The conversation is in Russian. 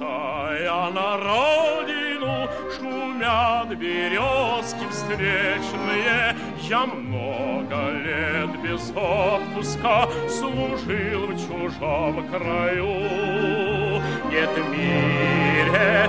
я на родину, шумят березки встречные. Я много лет без отпуска служил в чужом краю. Нет в мире